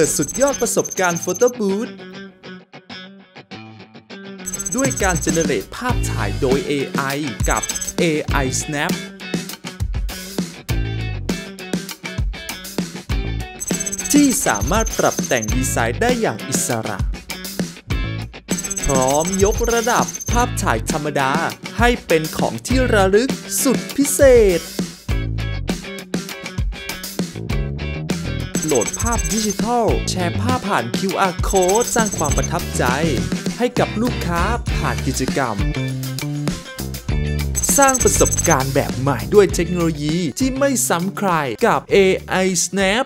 ปิดสุดยอดประสบการณ์โฟโต้บูธด้วยการเจเนเรตภาพถ่ายโดย AI กับ AI Snap ที่สามารถปรับแต่งดีไซน์ได้อย่างอิสระ พร้อมยกระดับภาพถ่ายธรรมดาให้เป็นของที่ระลึกสุดพิเศษ โหลดภาพดิจิทัล แชร์ภาพผ่าน QR Code สร้างความประทับใจ ให้กับลูกค้าผ่านกิจกรรม สร้างประสบการณ์แบบใหม่ด้วยเทคโนโลยีที่ไม่ซ้ำใครกับ AI Snap